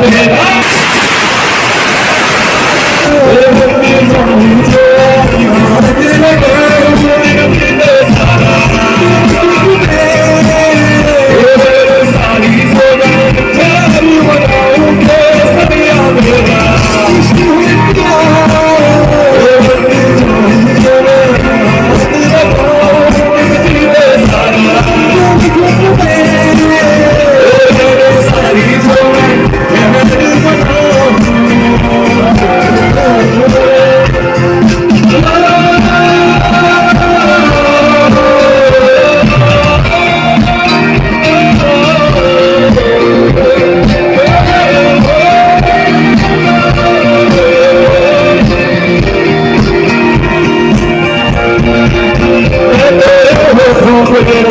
Renato! with.